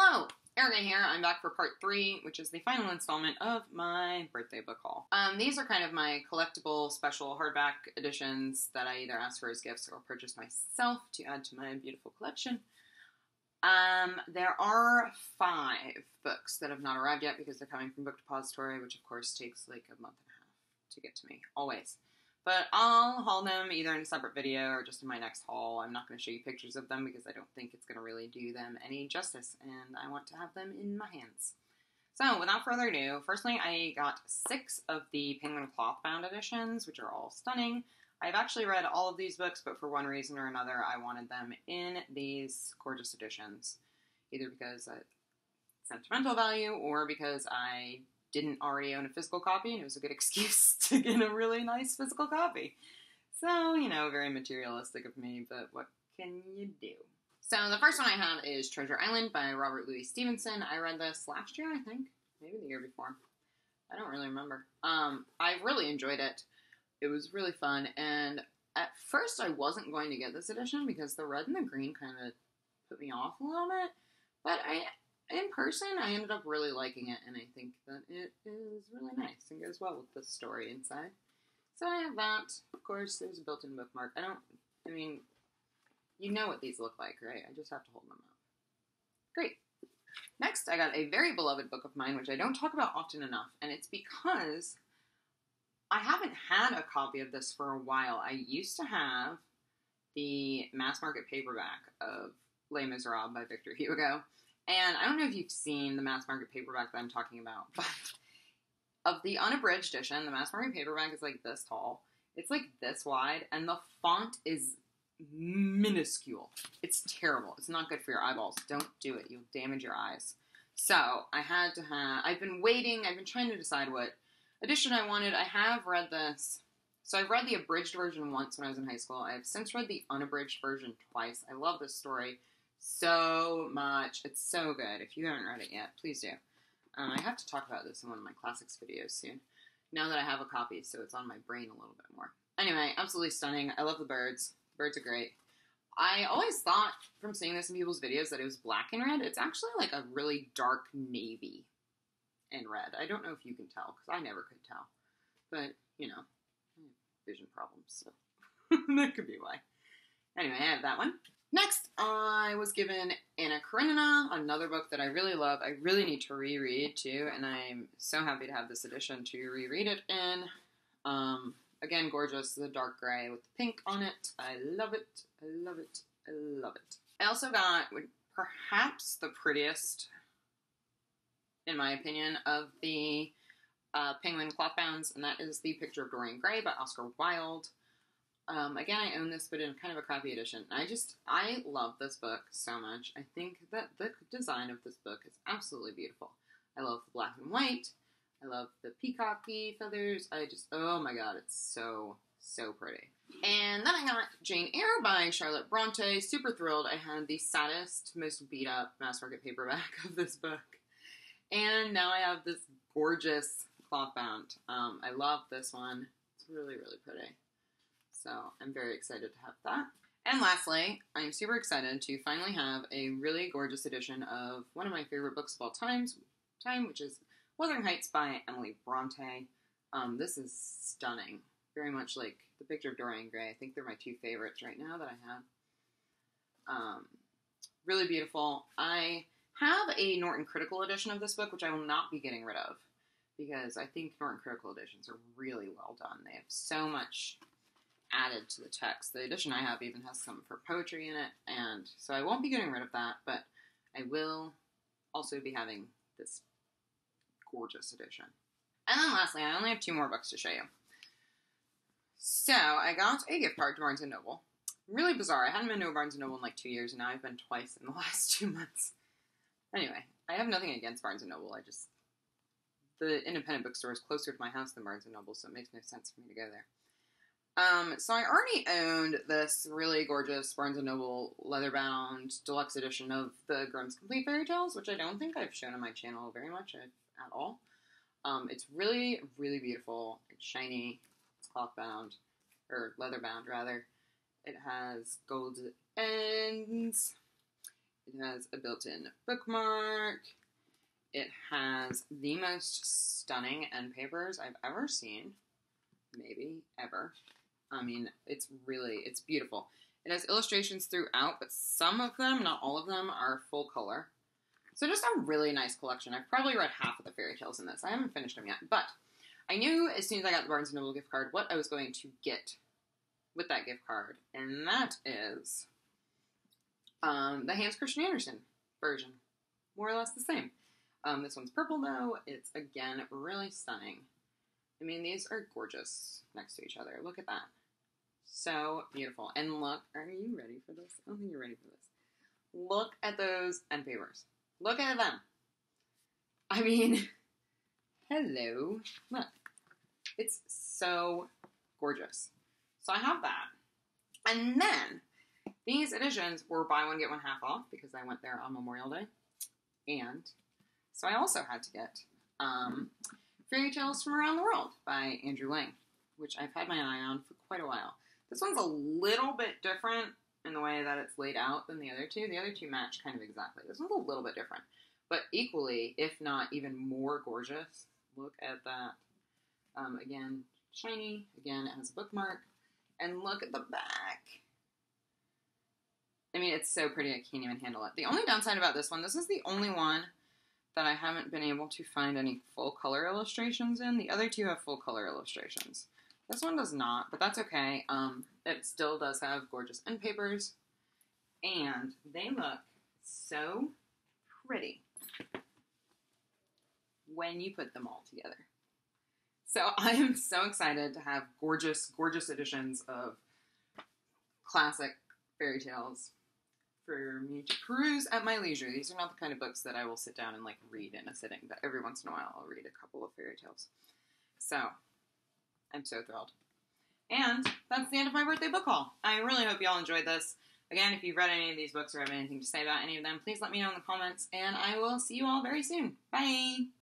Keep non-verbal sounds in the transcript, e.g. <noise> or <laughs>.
Hello, Erika here. I'm back for part three, which is the final installment of my birthday book haul. Um, these are kind of my collectible special hardback editions that I either ask for as gifts or purchase myself to add to my beautiful collection. Um, there are five books that have not arrived yet because they're coming from Book Depository, which of course takes like a month and a half to get to me, always. But I'll haul them either in a separate video or just in my next haul. I'm not going to show you pictures of them because I don't think it's going to really do them any justice, and I want to have them in my hands. So, without further ado, firstly, I got six of the Penguin Clothbound editions, which are all stunning. I've actually read all of these books, but for one reason or another, I wanted them in these gorgeous editions. Either because of sentimental value or because I didn't already own a physical copy, and it was a good <laughs> excuse to get a really nice physical copy. So, you know, very materialistic of me, but what can you do? So, the first one I have is Treasure Island by Robert Louis Stevenson. I read this last year, I think, maybe the year before. I don't really remember. Um, I really enjoyed it. It was really fun, and at first I wasn't going to get this edition because the red and the green kind of put me off a little bit. But I in person, I ended up really liking it, and I think that it is really nice and goes well with the story inside. So I have that. Of course, there's a built-in bookmark. I don't. I mean, you know what these look like, right? I just have to hold them up. Great. Next, I got a very beloved book of mine, which I don't talk about often enough, and it's because I haven't had a copy of this for a while. I used to have the mass market paperback of Les Miserables by Victor Hugo and I don't know if you've seen the mass market paperback that I'm talking about, <laughs> but of the unabridged edition, the mass market paperback is like this tall. It's like this wide, and the font is minuscule. It's terrible. It's not good for your eyeballs. Don't do it. You'll damage your eyes. So I had to have. I've been waiting. I've been trying to decide what edition I wanted. I have read this. So I've read the abridged version once when I was in high school. I have since read the unabridged version twice. I love this story so much. It's so good. If you haven't read it yet, please do. Um, I have to talk about this in one of my classics videos soon. Now that I have a copy, so it's on my brain a little bit more. Anyway, absolutely stunning. I love the birds. The birds are great. I always thought from seeing this in people's videos that it was black and red. It's actually like a really dark navy and red. I don't know if you can tell because I never could tell. But, you know, vision problems, so <laughs> that could be why. Anyway, I have that one. Next, I was given Anna Karenina, another book that I really love. I really need to reread too, and I'm so happy to have this edition to reread it in. Um, again, gorgeous, the dark gray with the pink on it. I love it. I love it. I love it. I also got perhaps the prettiest, in my opinion, of the uh, Penguin Clothbounds, and that is The Picture of Dorian Gray by Oscar Wilde. Um, again, I own this, but in kind of a crappy edition. I just, I love this book so much. I think that the design of this book is absolutely beautiful. I love the black and white. I love the peacocky feathers. I just, oh my god, it's so, so pretty. And then I got Jane Eyre by Charlotte Bronte. Super thrilled. I had the saddest, most beat up mass market paperback <laughs> of this book. And now I have this gorgeous cloth bound. Um, I love this one. It's really, really pretty. So I'm very excited to have that. And lastly, I'm super excited to finally have a really gorgeous edition of one of my favorite books of all times, time, which is Wuthering Heights by Emily Bronte. Um, this is stunning, very much like The Picture of Dorian Gray. I think they're my two favorites right now that I have. Um, really beautiful. I have a Norton Critical edition of this book, which I will not be getting rid of because I think Norton Critical editions are really well done. They have so much added to the text. The edition I have even has some for poetry in it, and so I won't be getting rid of that, but I will also be having this gorgeous edition. And then lastly, I only have two more books to show you. So I got a gift card to Barnes & Noble. Really bizarre. I hadn't been to a Barnes & Noble in like two years, and now I've been twice in the <laughs> last two months. Anyway, I have nothing against Barnes & Noble. I just... The independent bookstore is closer to my house than Barnes & Noble, so it makes no sense for me to go there. Um, so I already owned this really gorgeous Barnes & Noble leather-bound deluxe edition of the Grimm's Complete Fairy Tales, which I don't think I've shown on my channel very much at, all. Um, it's really, really beautiful. It's shiny. It's cloth-bound, or leather-bound, rather. It has gold ends. It has a built-in bookmark. It has the most stunning end papers I've ever seen. Maybe ever. I mean, it's really, it's beautiful. It has illustrations throughout, but some of them, not all of them, are full color. So just a really nice collection. I've probably read half of the fairy tales in this. I haven't finished them yet, but I knew as soon as I got the Barnes & Noble gift card what I was going to get with that gift card, and that is um, the Hans Christian Andersen version. More or less the same. Um, this one's purple though. It's again really stunning. I mean, these are gorgeous next to each other. Look at that. So beautiful. And look, are you ready for this? I don't think you're ready for this. Look at those end papers. Look at them. I mean, <laughs> hello. Look. It's so gorgeous. So I have that. And then these editions were buy one, get one half off because I went there on Memorial Day. And so I also had to get um, Fairy Tales from Around the World by Andrew Lang, which I've had my eye on for quite a while. This one's a little bit different in the way that it's laid out than the other two. The other two match kind of exactly. This one's a little bit different, but equally, if not even more gorgeous. Look at that. Um, again, shiny. Again, it has a bookmark. And look at the back. I mean, it's so pretty, I can't even handle it. The only downside about this one, this is the only one that I haven't been able to find any full color illustrations in. The other two have full color illustrations. This one does not, but that's okay. Um, it still does have gorgeous end papers, and they look so pretty when you put them all together. So <laughs> I am so excited to have gorgeous, gorgeous editions of classic fairy tales for me to peruse at my leisure. These are not the kind of books that I will sit down and like read in a sitting, but every once in a while I'll read a couple of fairy tales. So I'm so thrilled. And that's the end of my birthday book haul. I really hope you all enjoyed this. Again, if you've read any of these books or have anything to say about any of them, please let me know in the comments, and I will see you all very soon. Bye!